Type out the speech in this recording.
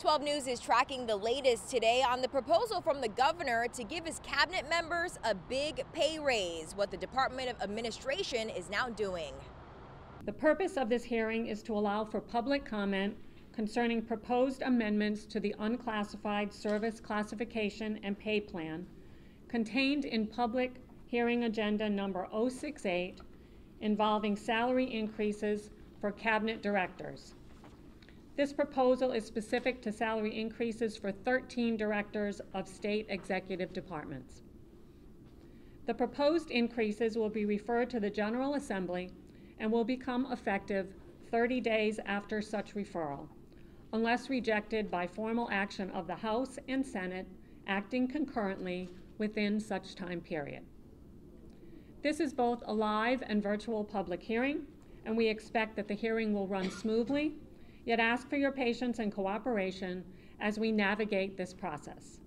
12 News is tracking the latest today on the proposal from the governor to give his cabinet members a big pay raise, what the Department of Administration is now doing. The purpose of this hearing is to allow for public comment concerning proposed amendments to the unclassified service classification and pay plan contained in public hearing agenda number 068 involving salary increases for cabinet directors. This proposal is specific to salary increases for 13 directors of state executive departments. The proposed increases will be referred to the General Assembly and will become effective 30 days after such referral, unless rejected by formal action of the House and Senate acting concurrently within such time period. This is both a live and virtual public hearing, and we expect that the hearing will run smoothly, yet ask for your patience and cooperation as we navigate this process.